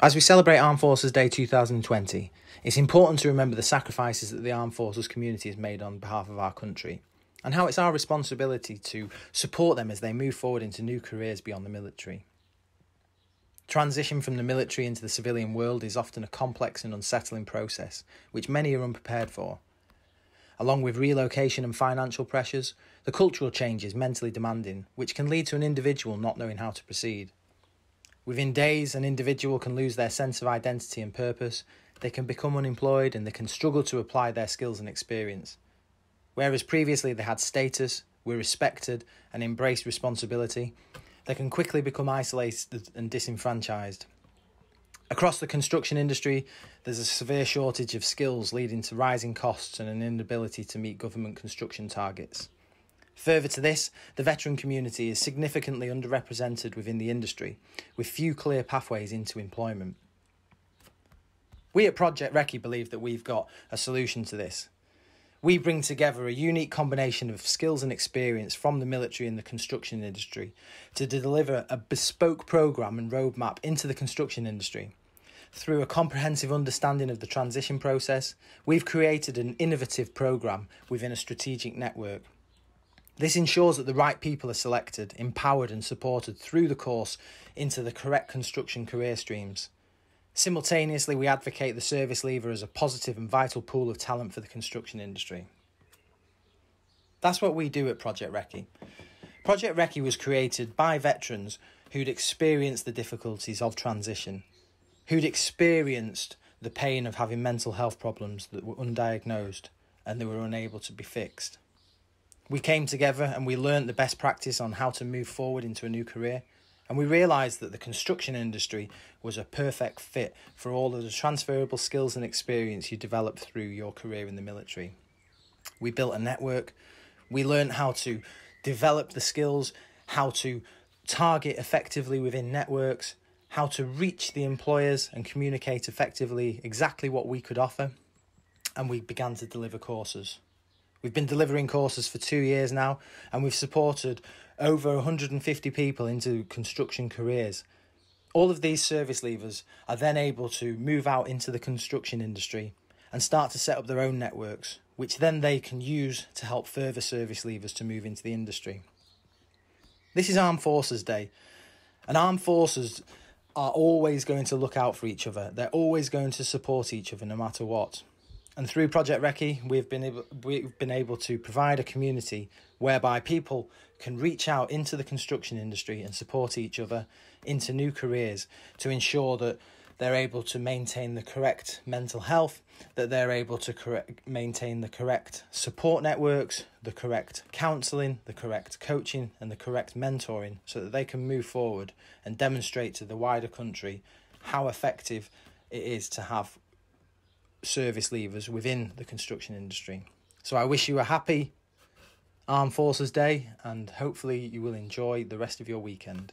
As we celebrate Armed Forces Day 2020, it's important to remember the sacrifices that the Armed Forces community has made on behalf of our country and how it's our responsibility to support them as they move forward into new careers beyond the military. Transition from the military into the civilian world is often a complex and unsettling process, which many are unprepared for. Along with relocation and financial pressures, the cultural change is mentally demanding, which can lead to an individual not knowing how to proceed. Within days, an individual can lose their sense of identity and purpose, they can become unemployed, and they can struggle to apply their skills and experience. Whereas previously they had status, were respected, and embraced responsibility, they can quickly become isolated and disenfranchised. Across the construction industry, there's a severe shortage of skills leading to rising costs and an inability to meet government construction targets. Further to this, the veteran community is significantly underrepresented within the industry, with few clear pathways into employment. We at Project Recce believe that we've got a solution to this. We bring together a unique combination of skills and experience from the military and the construction industry to deliver a bespoke programme and roadmap into the construction industry. Through a comprehensive understanding of the transition process, we've created an innovative programme within a strategic network. This ensures that the right people are selected, empowered, and supported through the course into the correct construction career streams. Simultaneously, we advocate the service leaver as a positive and vital pool of talent for the construction industry. That's what we do at Project Recce. Project Recce was created by veterans who'd experienced the difficulties of transition, who'd experienced the pain of having mental health problems that were undiagnosed and they were unable to be fixed. We came together and we learnt the best practice on how to move forward into a new career. And we realised that the construction industry was a perfect fit for all of the transferable skills and experience you develop through your career in the military. We built a network. We learned how to develop the skills, how to target effectively within networks, how to reach the employers and communicate effectively exactly what we could offer. And we began to deliver courses. We've been delivering courses for two years now, and we've supported over 150 people into construction careers. All of these service leavers are then able to move out into the construction industry and start to set up their own networks, which then they can use to help further service leavers to move into the industry. This is Armed Forces Day, and Armed Forces are always going to look out for each other. They're always going to support each other no matter what. And through Project Recce, we've been able we've been able to provide a community whereby people can reach out into the construction industry and support each other into new careers to ensure that they're able to maintain the correct mental health, that they're able to correct, maintain the correct support networks, the correct counselling, the correct coaching, and the correct mentoring so that they can move forward and demonstrate to the wider country how effective it is to have service leavers within the construction industry. So I wish you a happy Armed Forces Day and hopefully you will enjoy the rest of your weekend.